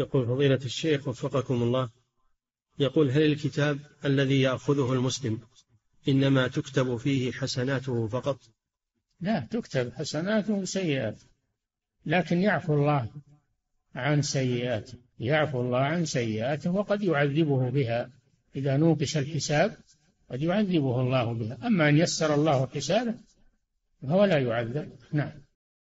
يقول فضيلة الشيخ وفقكم الله يقول هل الكتاب الذي يأخذه المسلم إنما تكتب فيه حسناته فقط؟ لا تكتب حسناته وسيئاته لكن يعفو الله عن سيئاته يعفو الله عن سيئاته وقد يعذبه بها. إذا نوقش الحساب قد يعذبه الله بها أما أن يسر الله حسابه فهو لا يعذب. نعم.